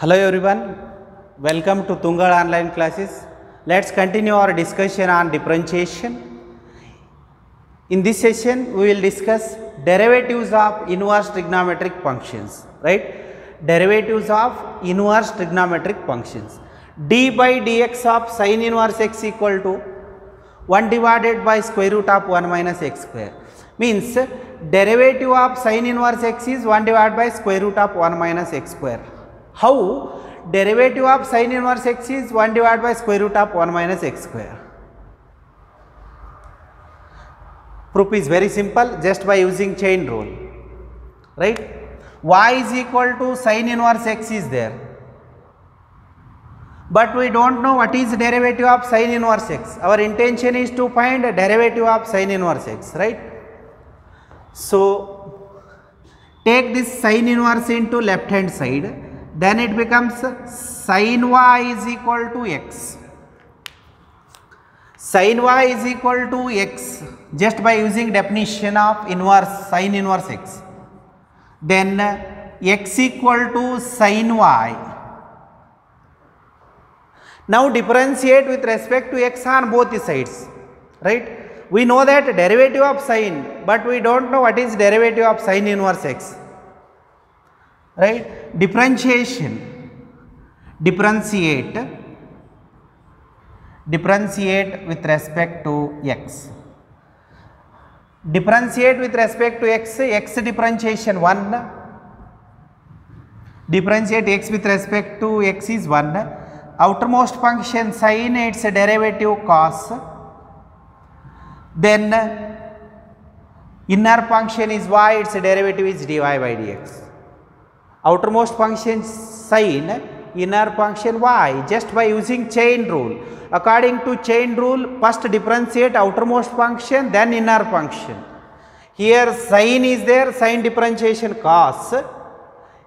Hello everyone, welcome to Tungal online classes. Let's continue our discussion on differentiation. In this session, we will discuss derivatives of inverse trigonometric functions, right? Derivatives of inverse trigonometric functions. d by dx of sin inverse x equal to 1 divided by square root of 1 minus x square means derivative of sin inverse x is 1 divided by square root of 1 minus x square. How derivative of sin inverse x is 1 divided by square root of 1 minus x square. Proof is very simple just by using chain rule right. y is equal to sin inverse x is there but we do not know what is derivative of sin inverse x. Our intention is to find a derivative of sin inverse x, right. So, take this sin inverse into left hand side, then it becomes sin y is equal to x. Sin y is equal to x just by using definition of inverse sin inverse x. Then x equal to sin y now differentiate with respect to x on both sides, right. We know that derivative of sine, but we do not know what is derivative of sine inverse x, right. Differentiation, differentiate, differentiate with respect to x. Differentiate with respect to x, x differentiation 1, differentiate x with respect to x is 1 outermost function sin its derivative cos. Then inner function is y its derivative is dy by dx outermost function sin inner function y just by using chain rule according to chain rule first differentiate outermost function then inner function here sin is there sin differentiation cos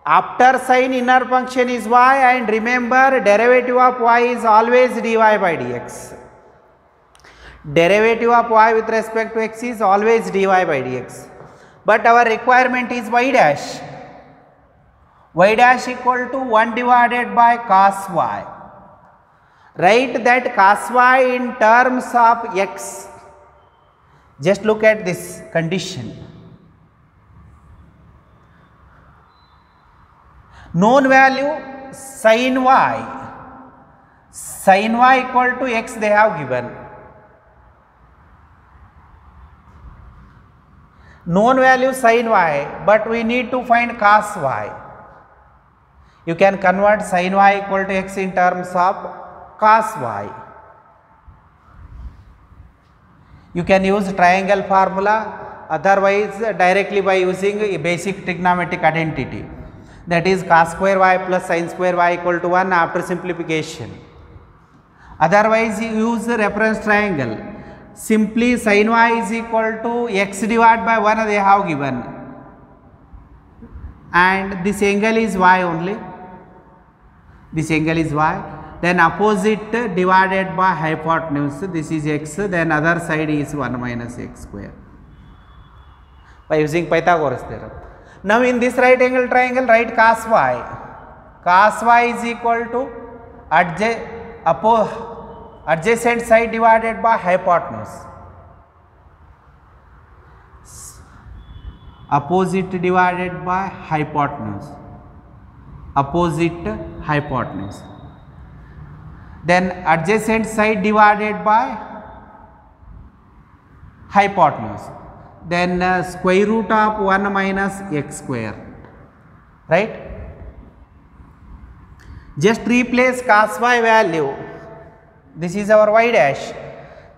after sin inner function is y and remember derivative of y is always dy by dx. Derivative of y with respect to x is always dy by dx. But our requirement is y dash. Y dash equal to 1 divided by cos y. Write that cos y in terms of x. Just look at this condition. known value sin y sin y equal to x they have given known value sin y but we need to find cos y you can convert sin y equal to x in terms of cos y you can use triangle formula otherwise directly by using a basic trigonometric identity that is cos square y plus sin square y equal to 1 after simplification. Otherwise, you use reference triangle. Simply sin y is equal to x divided by 1 they have given and this angle is y only. This angle is y. Then opposite divided by hypotenuse this is x then other side is 1 minus x square by using Pythagoras theorem. Now in this right angle triangle write cos y. Cos y is equal to adja adjacent side divided by hypotenuse. Opposite divided by hypotenuse. Opposite hypotenuse. Then adjacent side divided by hypotenuse. Then uh, square root of 1 minus x square. Right? Just replace cos y value. This is our y dash.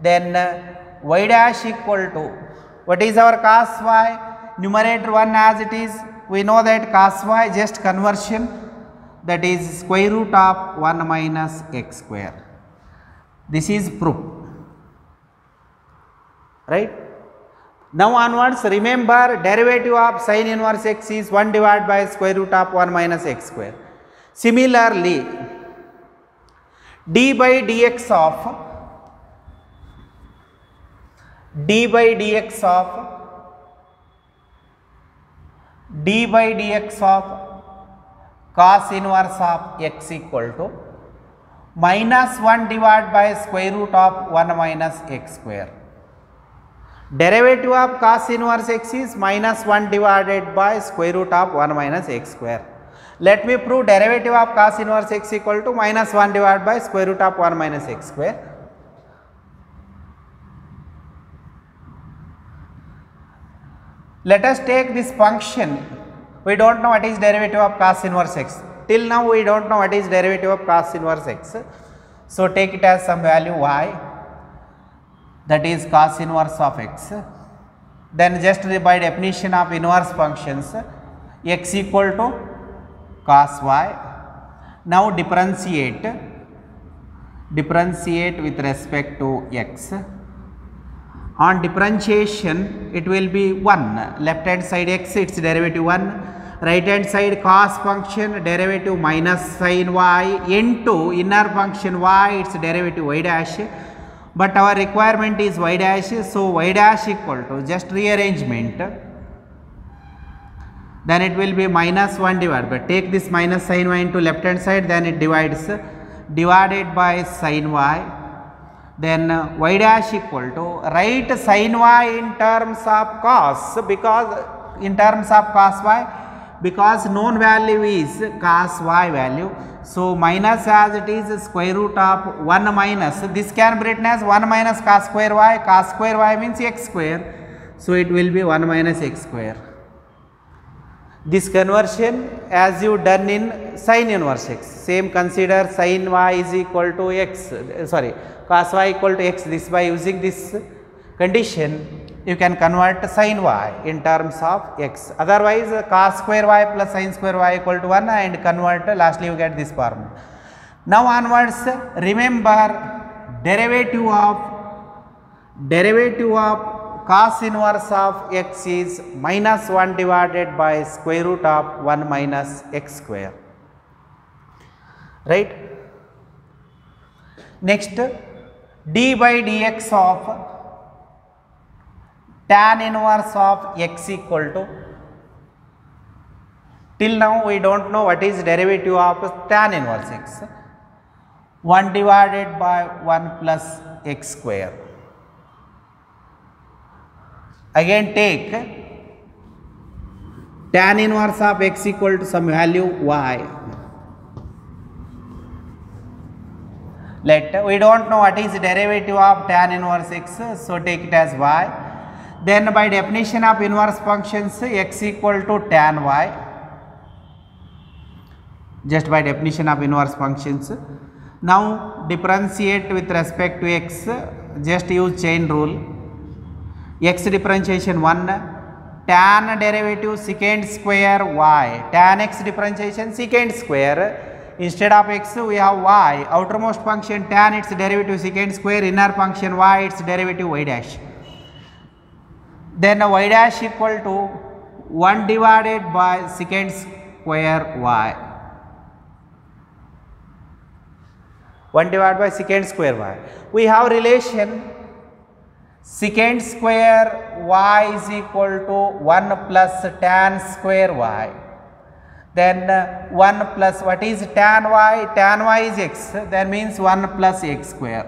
Then uh, y dash equal to what is our cos y? Numerator 1 as it is. We know that cos y just conversion that is square root of 1 minus x square. This is proof. Right? Now onwards remember derivative of sin inverse x is 1 divided by square root of 1 minus x square. Similarly, d by dx of d by dx of d by dx of cos inverse of x equal to minus 1 divided by square root of 1 minus x square. Derivative of cos inverse x is minus 1 divided by square root of 1 minus x square. Let me prove derivative of cos inverse x equal to minus 1 divided by square root of 1 minus x square. Let us take this function. We do not know what is derivative of cos inverse x. Till now we do not know what is derivative of cos inverse x. So, take it as some value y that is cos inverse of x. Then just by definition of inverse functions x equal to cos y. Now, differentiate differentiate with respect to x on differentiation it will be 1 left hand side x its derivative 1 right hand side cos function derivative minus sin y. Into inner function y its derivative y dash. But our requirement is y dash so y dash equal to just rearrangement. Then it will be minus 1 divided by take this minus sin y into left hand side then it divides. Divided by sin y then uh, y dash equal to write sin y in terms of cos because in terms of cos y because known value is cos y value. So, minus as it is square root of 1 minus this can be written as 1 minus cos square y cos square y means x square. So, it will be 1 minus x square. This conversion as you done in sin inverse x same consider sin y is equal to x sorry cos y equal to x this by using this condition you can convert sin y in terms of x otherwise cos square y plus sin square y equal to 1 and convert lastly you get this formula. Now onwards remember derivative of derivative of cos inverse of x is minus 1 divided by square root of 1 minus x square right. Next d by dx of tan inverse of x equal to till now we do not know what is derivative of tan inverse x 1 divided by 1 plus x square. Again take tan inverse of x equal to some value y. Let we do not know what is derivative of tan inverse x, so take it as y. Then by definition of inverse functions x equal to tan y, just by definition of inverse functions. Now differentiate with respect to x, just use chain rule. x differentiation 1 tan derivative secant square y tan x differentiation secant square instead of x we have y. Outermost function tan its derivative secant square. Inner function y its derivative y dash. Then y dash equal to 1 divided by secant square y. 1 divided by secant square y. We have relation. Secant square y is equal to 1 plus tan square y. Then uh, 1 plus what is tan y? Tan y is x that means 1 plus x square.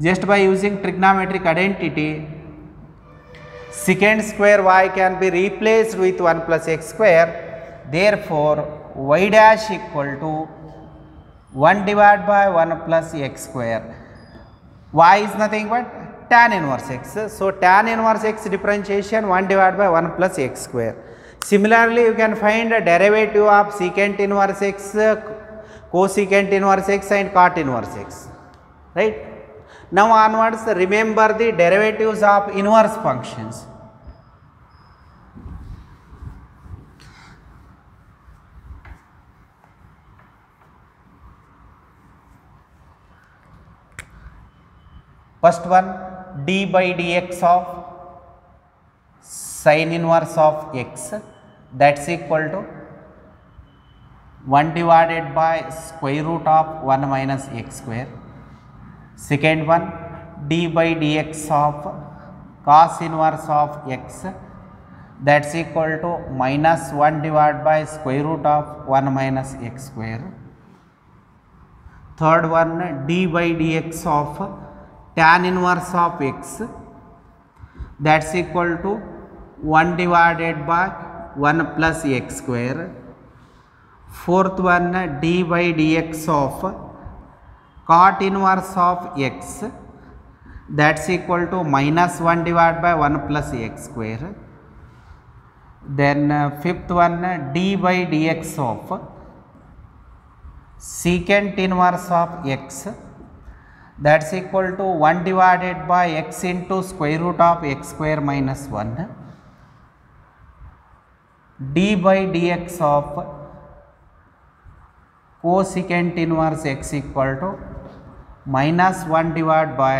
Just by using trigonometric identity secant square y can be replaced with 1 plus x square. Therefore, y dash equal to 1 divided by 1 plus x square. y is nothing but tan inverse x. So, tan inverse x differentiation 1 divided by 1 plus x square. Similarly, you can find a derivative of secant inverse x, cosecant inverse x and cot inverse x, right. Now, onwards remember the derivatives of inverse functions. First one d by dx of sin inverse of x that is equal to 1 divided by square root of 1 minus x square. Second one d by dx of cos inverse of x that's equal to minus 1 divided by square root of 1 minus x square. Third one d by dx of tan inverse of x that's equal to 1 divided by 1 plus x square. Fourth one d by dx of cot inverse of x that's equal to minus 1 divided by 1 plus x square. Then uh, fifth one uh, d by dx of secant inverse of x that's equal to 1 divided by x into square root of x square minus 1 d by dx of cosecant inverse x equal to minus 1 divided by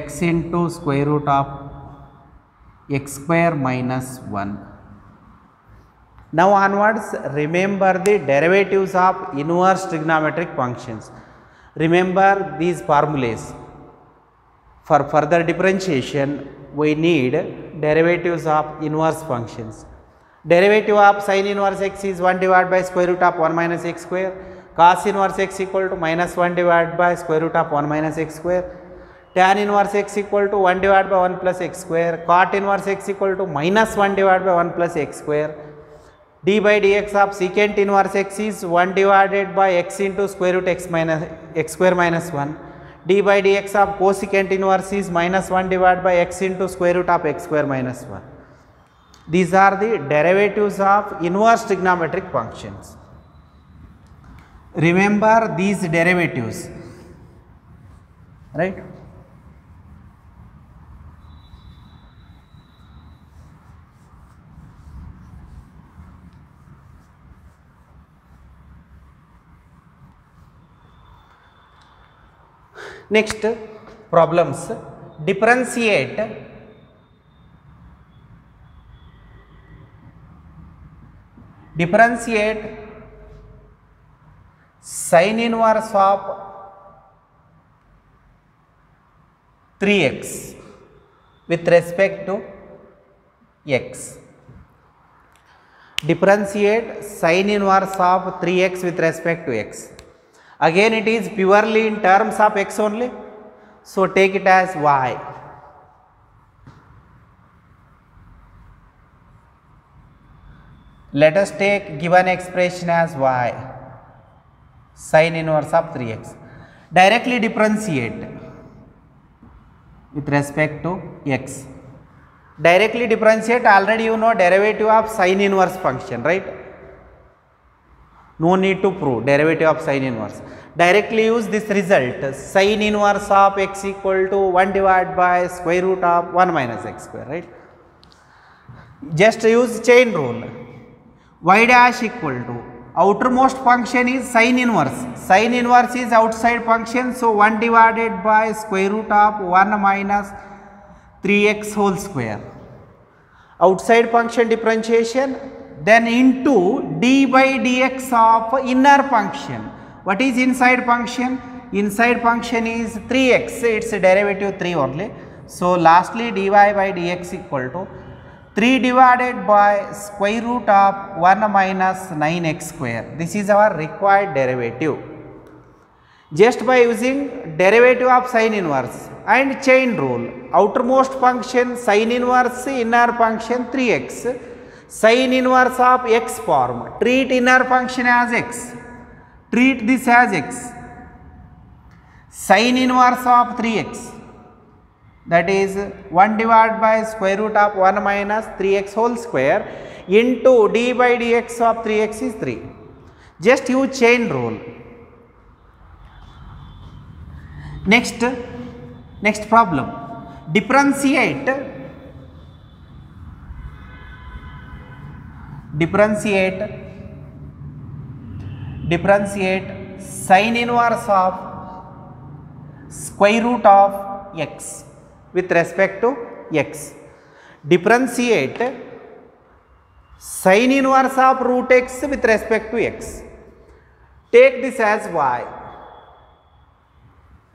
x into square root of x square minus 1. Now onwards remember the derivatives of inverse trigonometric functions. Remember these formulas. For further differentiation we need derivatives of inverse functions. Derivative of sin inverse x is 1 divided by square root of 1 minus x square. Cos inverse x equal to minus 1 divided by square root of 1 minus x square. Tan inverse x equal to 1 divided by 1 plus x square. Cot inverse x equal to minus 1 divided by 1 plus x square. d by dx of secant inverse x is 1 divided by x into square root x minus x square minus 1. D by dx of cosecant inverse is minus 1 divided by x into square root of x square minus 1. These are the derivatives of inverse trigonometric functions. Remember these derivatives, right? Next problems differentiate differentiate sin inverse of 3x with respect to x. Differentiate sin inverse of 3x with respect to x. Again it is purely in terms of x only. So take it as y. Let us take given expression as y sin inverse of 3x. Directly differentiate with respect to x. Directly differentiate already you know derivative of sin inverse function right. No need to prove derivative of sine inverse. Directly use this result sine inverse of x equal to 1 divided by square root of 1 minus x square right. Just use chain rule y dash equal to outermost function is sine inverse. sine inverse is outside function so 1 divided by square root of 1 minus 3x whole square. Outside function differentiation then into d by dx of inner function. What is inside function? Inside function is 3x, its derivative 3 only. So, lastly dy by dx equal to 3 divided by square root of 1 minus 9x square. This is our required derivative. Just by using derivative of sin inverse and chain rule, outermost function sin inverse, inner function 3x sin inverse of x form. Treat inner function as x. Treat this as x. Sin inverse of 3x that is 1 divided by square root of 1 minus 3x whole square into d by dx of 3x is 3. Just use chain rule. Next, next problem. Differentiate differentiate differentiate sin inverse of square root of x with respect to x. Differentiate sin inverse of root x with respect to x. Take this as y.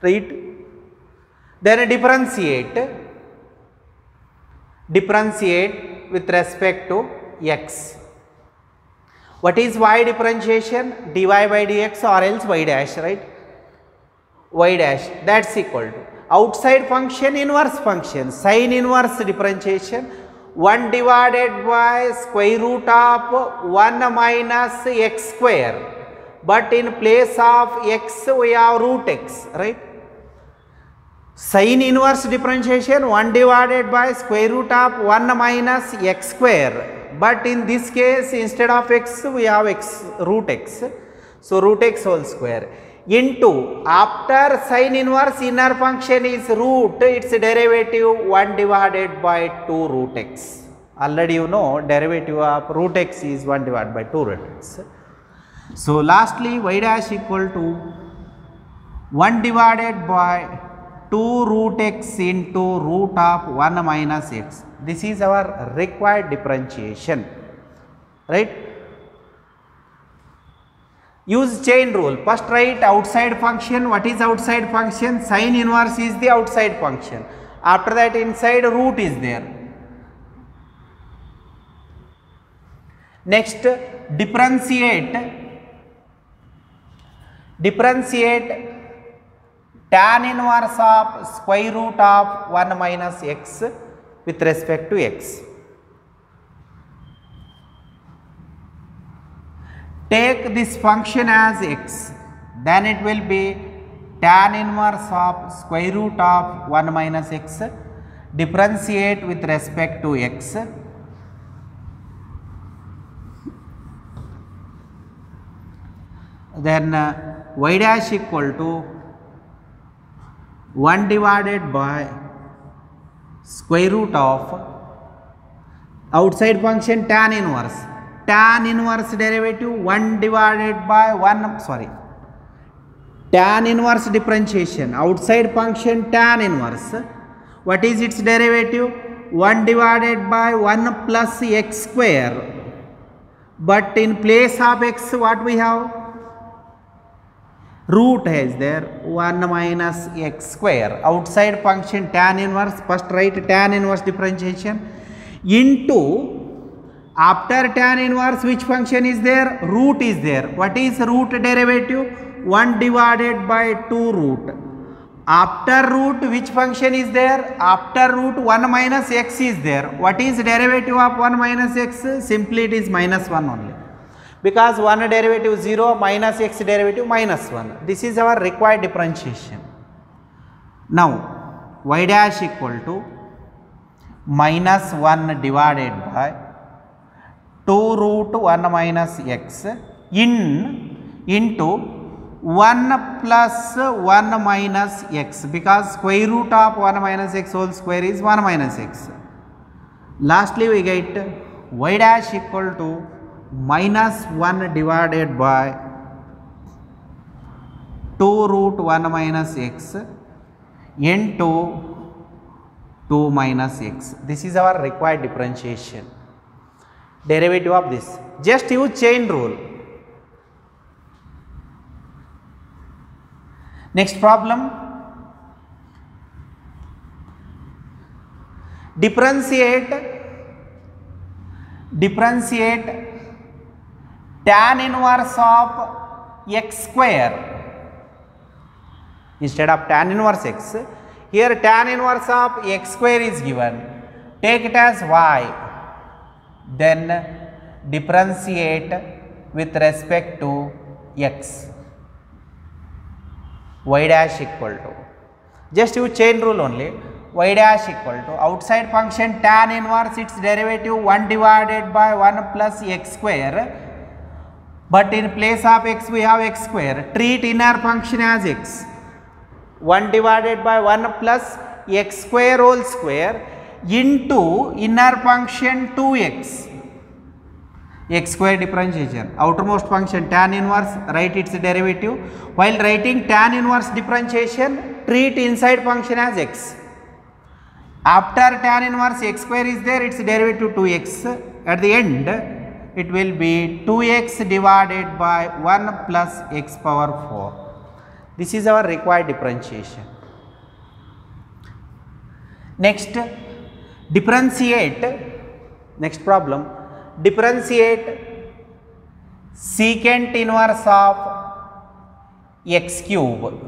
Right? Then differentiate differentiate with respect to x. What is y differentiation? dy by dx or else y dash, right? y dash that's equal to. Outside function inverse function. Sine inverse differentiation. 1 divided by square root of 1 minus x square. But in place of x we have root x right? Sine inverse differentiation 1 divided by square root of 1 minus x square but in this case instead of x we have x root x. So root x whole square. Into after sine inverse inner function is root its derivative 1 divided by 2 root x. Already you know derivative of root x is 1 divided by 2 root x. So lastly y dash equal to 1 divided by 2 root x into root of 1 minus x. This is our required differentiation right? Use chain rule. First write outside function. What is outside function? Sine inverse is the outside function. After that inside root is there. Next differentiate. Differentiate tan inverse of square root of 1 minus x with respect to x. Take this function as x then it will be tan inverse of square root of 1 minus x differentiate with respect to x. Then uh, y dash equal to 1 divided by square root of outside function tan inverse. Tan inverse derivative 1 divided by 1 sorry. Tan inverse differentiation. Outside function tan inverse. What is its derivative? 1 divided by 1 plus x square. But in place of x what we have root is there 1 minus x square. Outside function tan inverse first write tan inverse differentiation. Into after tan inverse which function is there? Root is there. What is root derivative? 1 divided by 2 root. After root which function is there? After root 1 minus x is there. What is derivative of 1 minus x? Simply it is minus 1 only because 1 derivative 0 minus x derivative minus 1 this is our required differentiation. Now y dash equal to minus 1 divided by 2 root 1 minus x in into 1 plus 1 minus x. Because square root of 1 minus x whole square is 1 minus x. Lastly we get y dash equal to minus 1 divided by 2 root 1 minus x into 2 minus x. This is our required differentiation derivative of this. Just use chain rule. Next problem. Differentiate differentiate tan inverse of x square. Instead of tan inverse x here tan inverse of x square is given. Take it as y. Then differentiate with respect to x. Y dash equal to. Just use chain rule only. Y dash equal to. Outside function tan inverse its derivative 1 divided by 1 plus x square but in place of x we have x square. Treat inner function as x. 1 divided by 1 plus x square whole square into inner function 2x x. Square differentiation. Outermost function tan inverse write its derivative. While writing tan inverse differentiation treat inside function as x. After tan inverse x square is there its derivative 2x at the end it will be 2x divided by 1 plus x power 4 this is our required differentiation. Next differentiate. Next problem. Differentiate secant inverse of x cube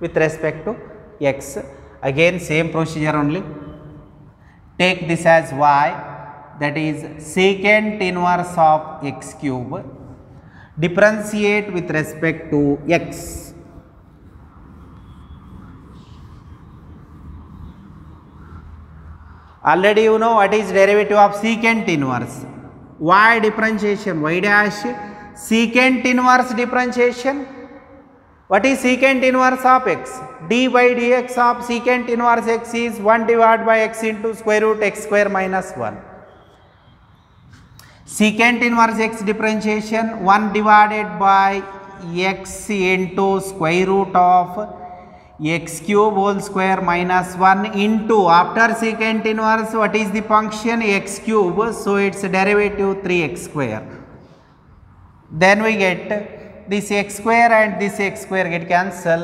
with respect to x. Again same procedure only. Take this as y that is secant inverse of x cube differentiate with respect to x. Already you know what is derivative of secant inverse? Y differentiation y dash. Secant inverse differentiation. What is secant inverse of x? D by dx of secant inverse x is 1 divided by x into square root x square minus 1 secant inverse x differentiation 1 divided by x into square root of x cube whole square minus 1 into after secant inverse what is the function? x cube so its derivative 3x square. Then we get this x square and this x square get cancel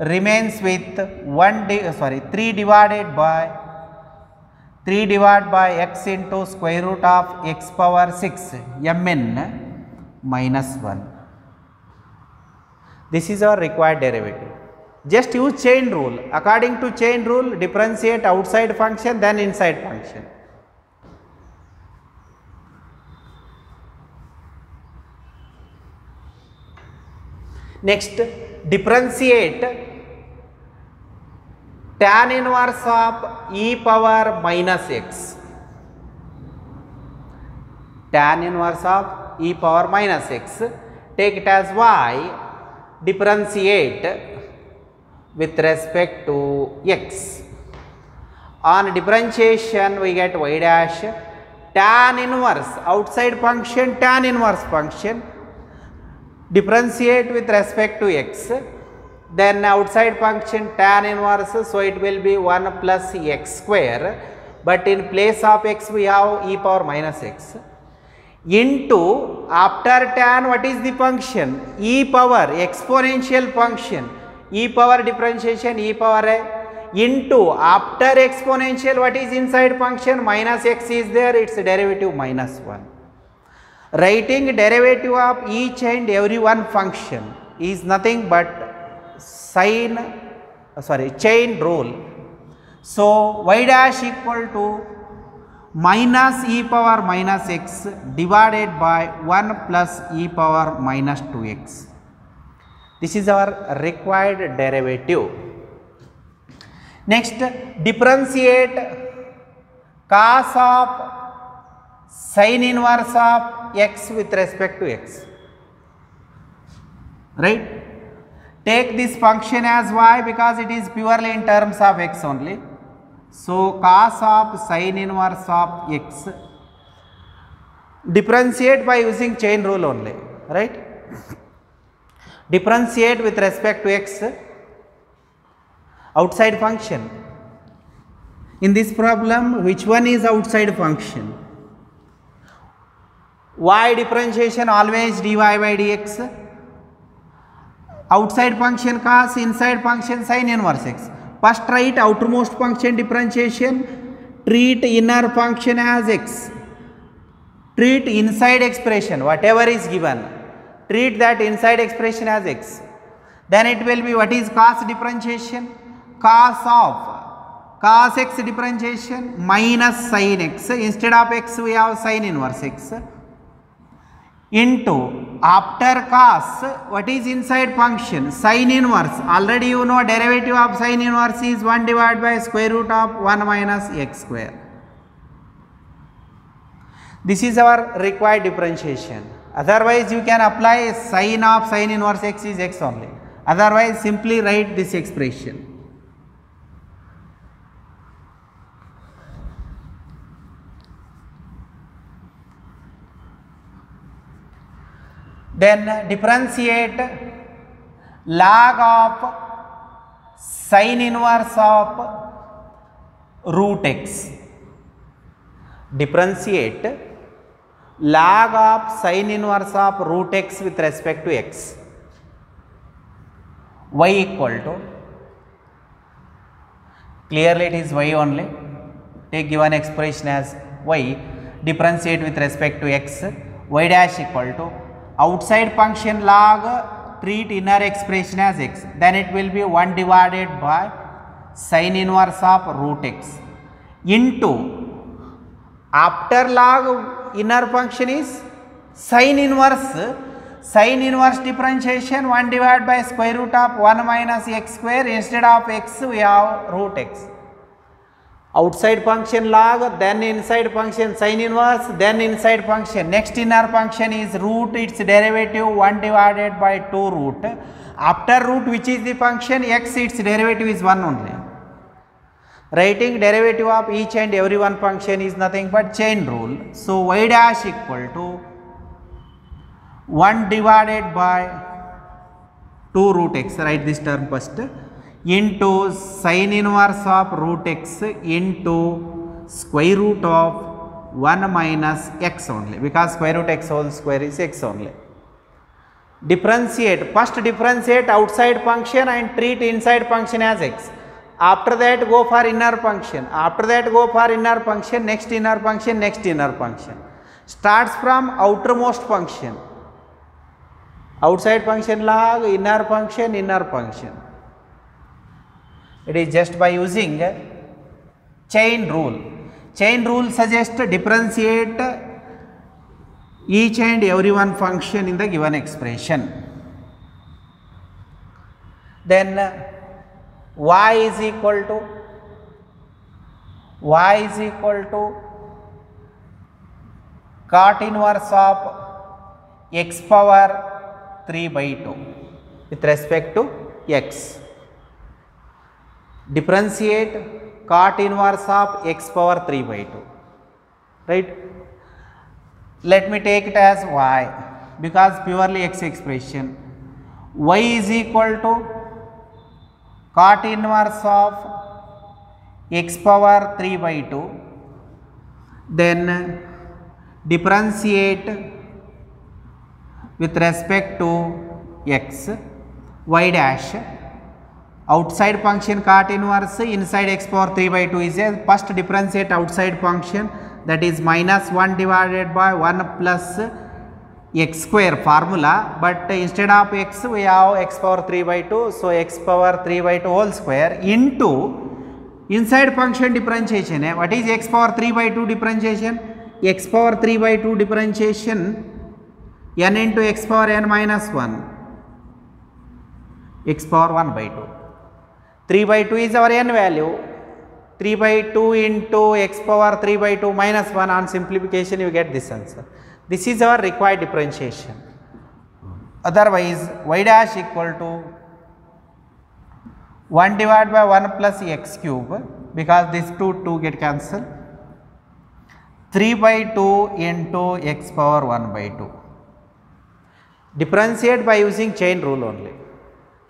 remains with 1 di- sorry 3 divided by 3 divided by x into square root of x power 6 mn minus 1 this is our required derivative. Just use chain rule. According to chain rule differentiate outside function then inside function. Next differentiate tan inverse of e power minus x. Tan inverse of e power minus x. Take it as y. Differentiate with respect to x. On differentiation we get y dash. Tan inverse outside function tan inverse function. Differentiate with respect to x then outside function tan inverse so it will be 1 plus x square. But in place of x we have e power minus x. Into after tan what is the function? E power exponential function. E power differentiation e power a. Into after exponential what is inside function? Minus x is there its derivative minus 1 writing derivative of each and every one function is nothing but sine uh, sorry chain rule. So y dash equal to minus e power minus x divided by 1 plus e power minus 2x this is our required derivative. Next differentiate cos of sin inverse of x with respect to x. Right take this function as y because it is purely in terms of x only. So cos of sin inverse of x differentiate by using chain rule only right? Differentiate with respect to x outside function. In this problem which one is outside function? Y differentiation always dy by dx outside function cos inside function sin inverse x. First write outermost function differentiation. Treat inner function as x. Treat inside expression whatever is given. Treat that inside expression as x. Then it will be what is cos differentiation? Cos of cos x differentiation minus sin x. Instead of x we have sin inverse x into after cos what is inside function? Sin inverse. Already you know derivative of sin inverse is 1 divided by square root of 1 minus x square. This is our required differentiation. Otherwise you can apply sin of sin inverse x is x only. Otherwise simply write this expression then differentiate log of sin inverse of root x. Differentiate log of sin inverse of root x with respect to x. Y equal to clearly it is y only. Take given expression as y. Differentiate with respect to x. Y dash equal to outside function log treat inner expression as x then it will be 1 divided by sin inverse of root x into after log inner function is sin inverse sin inverse differentiation 1 divided by square root of 1 minus x square instead of x we have root x outside function log then inside function sin inverse then inside function. Next inner function is root its derivative 1 divided by 2 root. After root which is the function? X its derivative is 1 only. Writing derivative of each and every one function is nothing but chain rule. So y dash equal to 1 divided by 2 root x. Write this term first into sine inverse of root x into square root of one minus x only because square root x whole square x on differentiate first differentiate outside function and treat inside function as x after that go for inner function after that go for inner function next inner function next inner function start from outermost function outside function log inner function inner function It is just by using chain rule. Chain rule suggests differentiate each and every one function in the given expression. Then y is equal to y is equal to cot inverse of x power 3 by 2 with respect to x differentiate cot inverse of x power 3 by 2 right let me take it as y because purely x expression y is equal to cot inverse of x power 3 by 2 then differentiate with respect to x y dash outside function cot inverse inside x power 3 by 2 is a first differentiate outside function that is minus 1 divided by 1 plus x square formula but instead of x we have x power 3 by 2 so x power 3 by 2 whole square into inside function differentiation eh? what is x power 3 by 2 differentiation x power 3 by 2 differentiation n into x power n minus 1 x power 1 by 2 3 by 2 is our n value 3 by 2 into x power 3 by 2 minus 1 on simplification you get this answer. This is our required differentiation. Otherwise y dash equal to 1 divided by 1 plus x cube because this 2 2 get cancelled 3 by 2 into x power 1 by 2. Differentiate by using chain rule only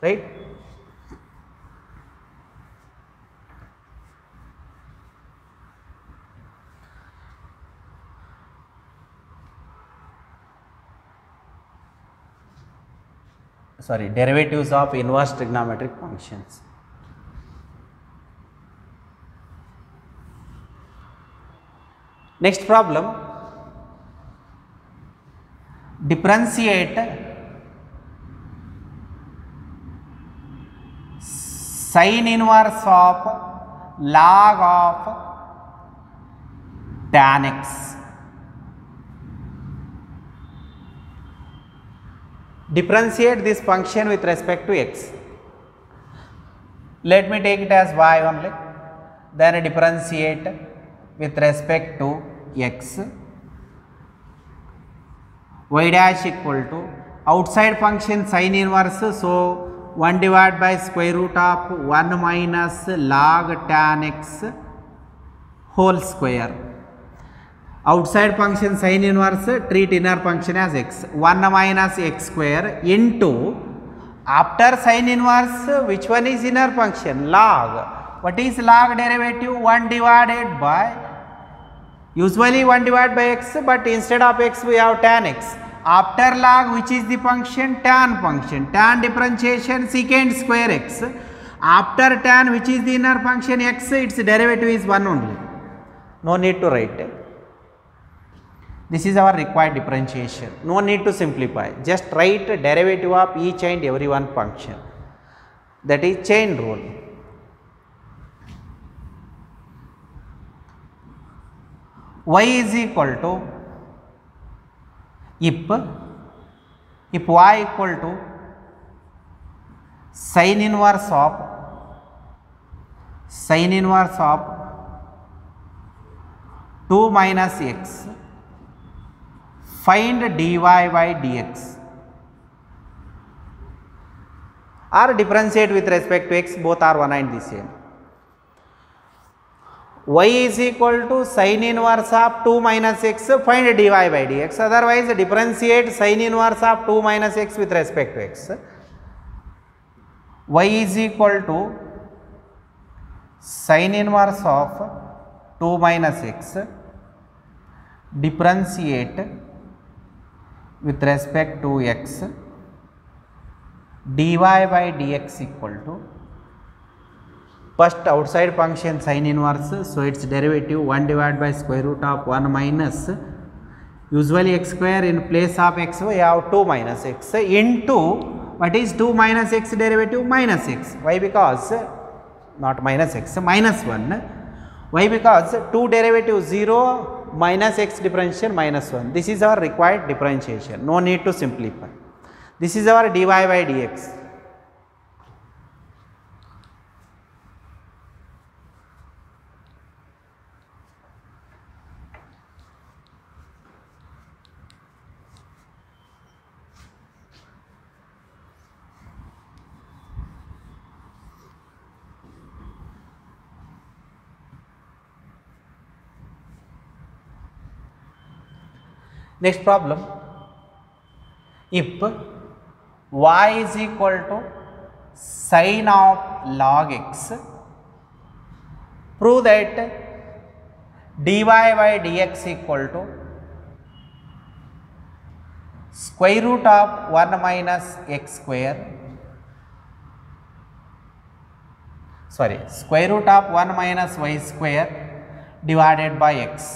right. Sorry derivatives of inverse trigonometric functions. Next problem differentiate sin inverse of log of tan x differentiate this function with respect to x. Let me take it as y only, then differentiate with respect to x. y dash equal to outside function sin inverse, so 1 divided by square root of 1 minus log tan x whole square outside function sin inverse treat inner function as x. 1 minus x square into after sin inverse which one is inner function? Log. What is log derivative? 1 divided by usually 1 divided by x but instead of x we have tan x. After log which is the function? Tan function. Tan differentiation secant square x. After tan which is the inner function? X. Its derivative is 1 only. No need to write. This is our required differentiation. No need to simplify. Just write derivative of each and every one function. That is chain rule. y is equal to if if y equal to sin inverse of sin inverse of 2 minus x find dy by dx. Or differentiate with respect to x both are one and the same. Y is equal to sin inverse of 2 minus x find dy by dx. Otherwise differentiate sin inverse of 2 minus x with respect to x. Y is equal to sin inverse of 2 minus x. Differentiate with respect to x dy by dx equal to first outside function sin inverse so its derivative 1 divided by square root of 1 minus usually x square in place of x we have 2 minus x into what is 2 minus x derivative minus x? Why? Because not minus x minus 1 why? Because 2 derivative 0 minus x differentiation minus 1 this is our required differentiation. No need to simplify. This is our dy by dx next problem if y is equal to sine of log x prove that d y by d x equal to square root of one minus x square sorry square root of one minus y square divided by x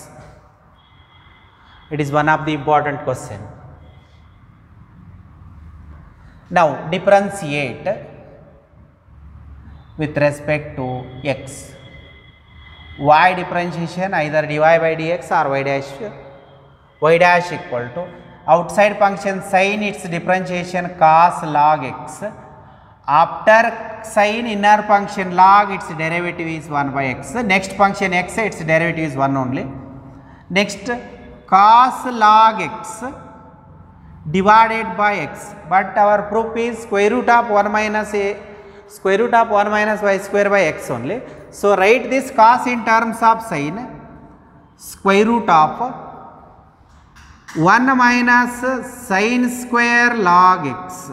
It is one of the important question. Now differentiate with respect to x. y differentiation either dy by dx or y dash y dash equal to outside function sin its differentiation cos log x. After sin inner function log its derivative is 1 by x. Next function x its derivative is 1 only. Next cos log x divided by x but our proof is square root of 1 minus a square root of 1 minus y square by x only. So, write this cos in terms of sin square root of 1 minus sin square log x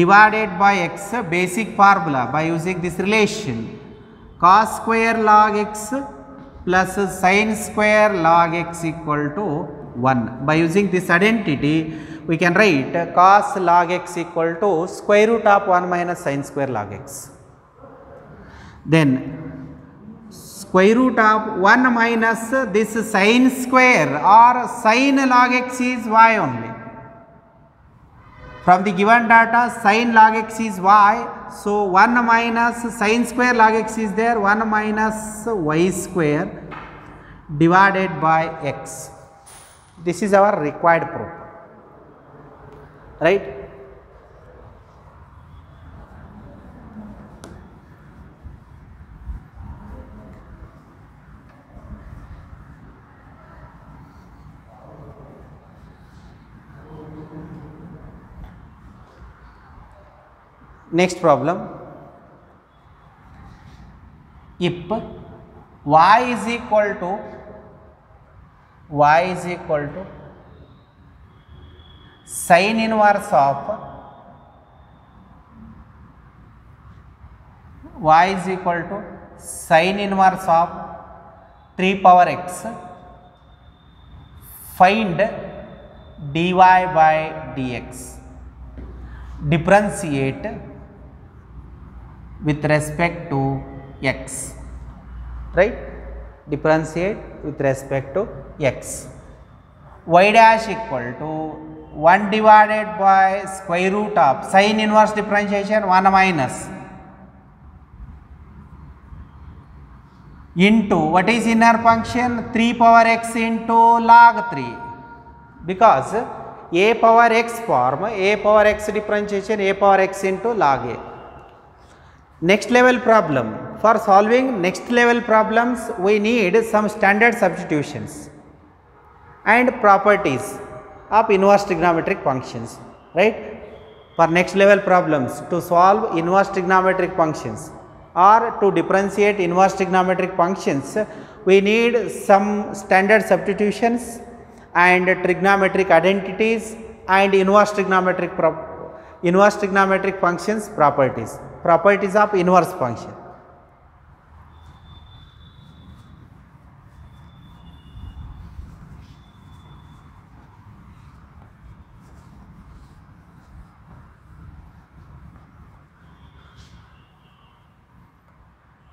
divided by x basic formula by using this relation cos square log x plus sin square log x equal to 1. By using this identity, we can write cos log x equal to square root of 1 minus sin square log x. Then square root of 1 minus this sin square or sin log x is y only. From the given data sin log x is y. So, 1 minus sin square log x is there 1 minus y square divided by x. This is our required proof, right. Next problem, if y is equal to y is equal to sin inverse of y is equal to sin inverse of 3 power x find dy by dx. Differentiate with respect to x right differentiate with respect to x. y dash equal to 1 divided by square root of sine inverse differentiation 1 minus into what is inner function 3 power x into log 3 because a power x form a power x differentiation a power x into log a. Next level problem. For solving next level problems we need some standard substitutions and properties of inverse trigonometric functions right? For next level problems to solve inverse trigonometric functions or to differentiate inverse trigonometric functions we need some standard substitutions and trigonometric identities and inverse trigonometric inverse trigonometric functions properties properties of inverse function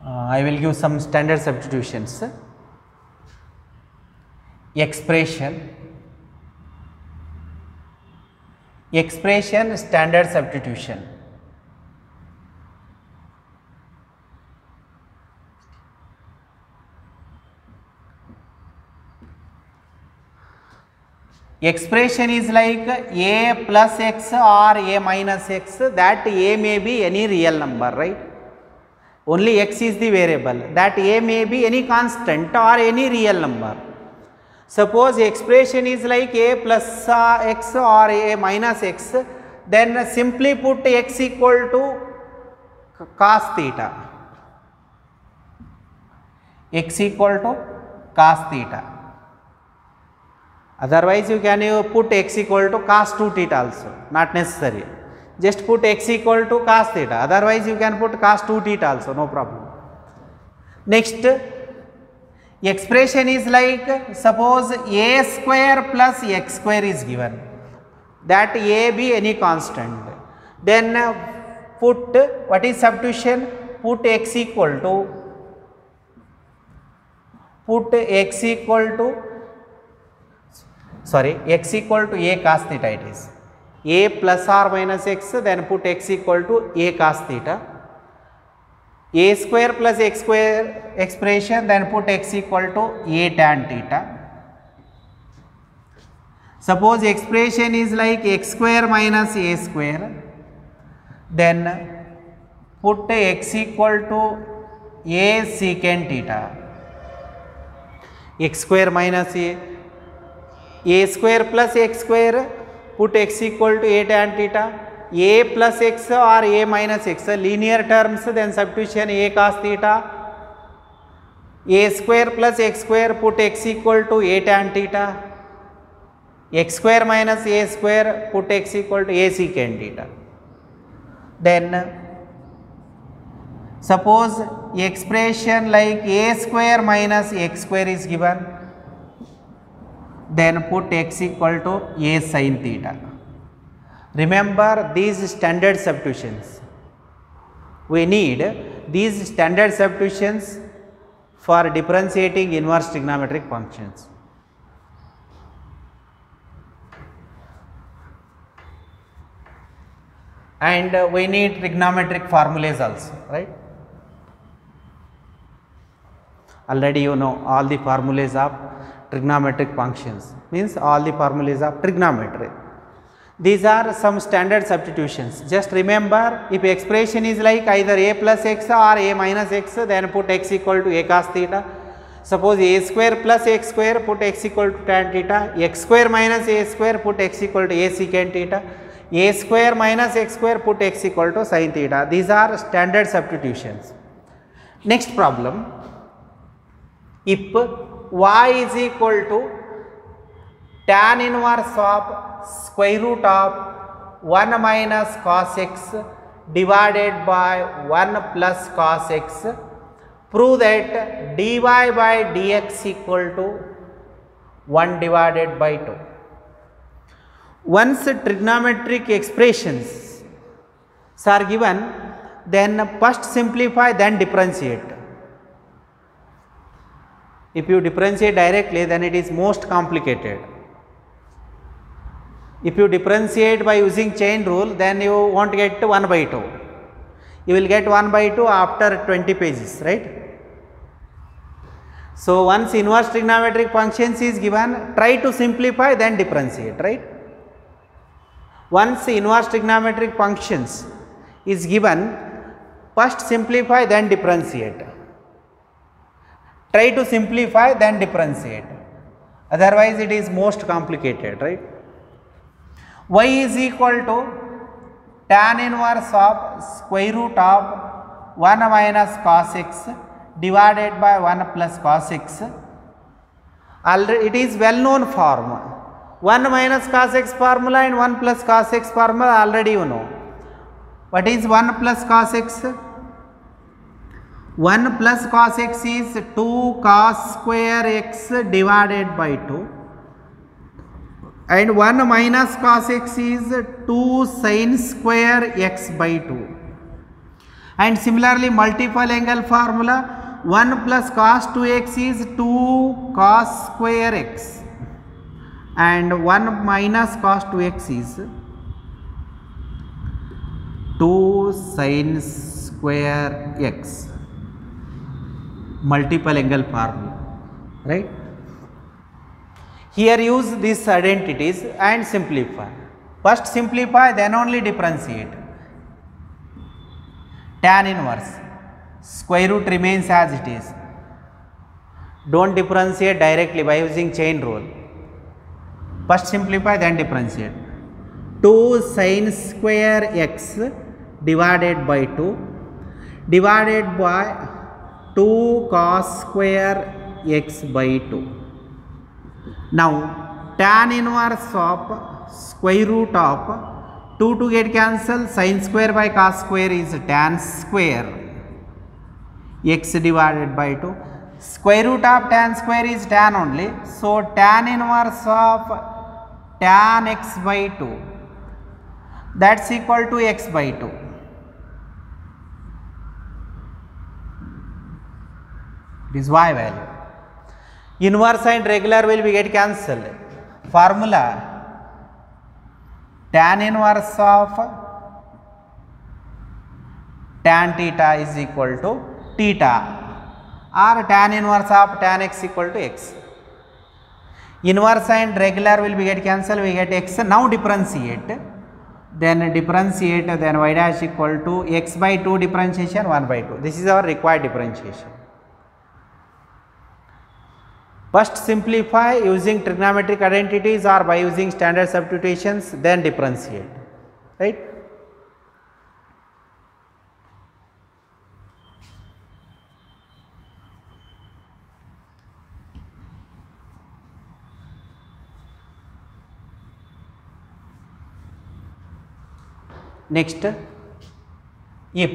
Uh, I will give some standard substitutions. Expression, expression standard substitution. Expression is like a plus x or a minus x. That a may be any real number right? Only x is the variable. That a may be any constant or any real number. Suppose expression is like a plus x or a minus x. Then simply put x equal to cos theta. X equal to cos theta otherwise you can you put x equal to cos 2 theta also not necessary just put x equal to cos theta otherwise you can put cos 2 theta also no problem next expression is like suppose a square plus x square is given that a be any constant then uh, put what is substitution put x equal to put x equal to sorry x equal to a cos theta it is a plus or minus x then put x equal to a cos theta a square plus x square expression then put x equal to a tan theta suppose expression is like x square minus a square then put x equal to a secant theta x square minus a a square plus x square put x equal to a tan theta. A plus x or a minus x linear terms then substitution a cos theta. A square plus x square put x equal to a tan theta. X square minus a square put x equal to a secant theta. Then suppose expression like a square minus x square is given then put x equal to a sin theta. Remember these standard substitutions. We need these standard substitutions for differentiating inverse trigonometric functions. And uh, we need trigonometric formulas also, right? Already you know all the formulas of trigonometric functions means all the formulas of trigonometry. These are some standard substitutions. Just remember if expression is like either a plus x or a minus x then put x equal to a cos theta. Suppose a square plus x square put x equal to tan theta, x square minus a square put x equal to a secant theta, a square minus x square put x equal to sin theta. These are standard substitutions. Next problem if y is equal to tan inverse of square root of 1 minus cos x divided by 1 plus cos x. Prove that dy by dx equal to 1 divided by 2 once trigonometric expressions are given then first simplify then differentiate If you differentiate directly then it is most complicated. If you differentiate by using chain rule then you won't get 1 by 2. You will get 1 by 2 after 20 pages, right? So, once inverse trigonometric functions is given, try to simplify then differentiate, right? Once inverse trigonometric functions is given, first simplify then differentiate. Try to simplify then differentiate. Otherwise, it is most complicated, right? y is equal to tan inverse of square root of 1 minus cos x divided by 1 plus cos x. Already it is well known form. 1 minus cos x formula and 1 plus cos x formula already you know. What is 1 plus cos x? 1 plus cos x is 2 cos square x divided by 2 and 1 minus cos x is 2 sin square x by 2 and similarly multiple angle formula 1 plus cos 2x is 2 cos square x. And 1 minus cos 2x is 2 sin square x multiple angle formula right here use these identities and simplify. First simplify then only differentiate. Tan inverse square root remains as it is. Don't differentiate directly by using chain rule. First simplify then differentiate. 2 sin square x divided by 2 divided by 2 cos square x by 2. Now tan inverse of square root of 2 to get cancelled sin square by cos square is tan square x divided by 2 square root of tan square is tan only so tan inverse of tan x by 2 that's equal to x by 2 it is y value inverse and regular will be get cancelled. Formula tan inverse of tan theta is equal to theta or tan inverse of tan x equal to x. Inverse and regular will be get cancelled we get x now differentiate then differentiate then y dash equal to x by 2 differentiation 1 by 2 this is our required differentiation. First simplify using trigonometric identities or by using standard substitutions then differentiate right. Next if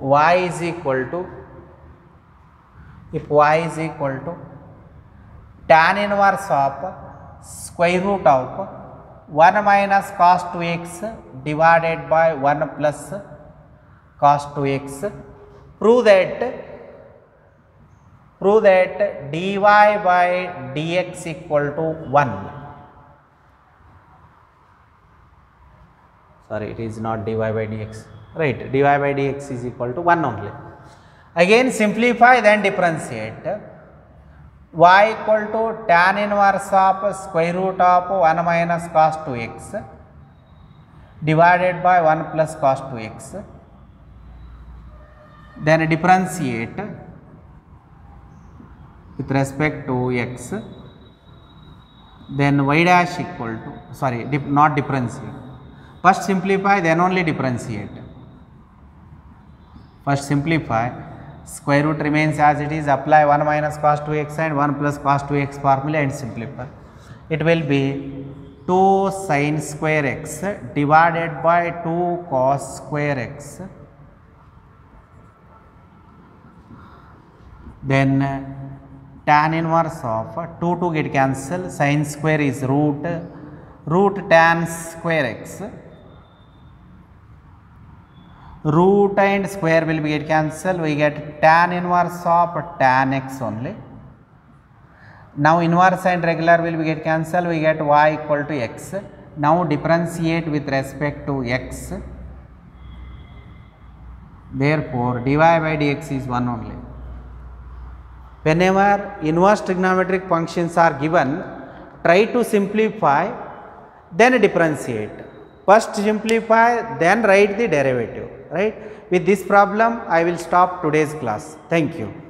y is equal to if y is equal to tan inverse of square root of 1 minus cos 2x divided by 1 plus cos 2x prove that prove that dy by dx equal to 1 sorry it is not dy by dx right dy by dx is equal to 1 only Again simplify then differentiate. y equal to tan inverse of square root of 1 minus cos 2x divided by 1 plus cos 2x then differentiate with respect to x. Then y dash equal to sorry dif not differentiate. First simplify then only differentiate. First simplify square root remains as it is apply 1 minus cos 2x and 1 plus cos 2x formula and simplify it will be 2 sin square x divided by 2 cos square x then tan inverse of 2 to get cancel sin square is root root tan square x root and square will be get cancelled. We get tan inverse of tan x only. Now inverse and regular will be get cancelled. We get y equal to x. Now differentiate with respect to x. Therefore dy by dx is 1 only. Whenever inverse trigonometric functions are given try to simplify then differentiate first simplify then write the derivative right? With this problem i will stop today's class. Thank you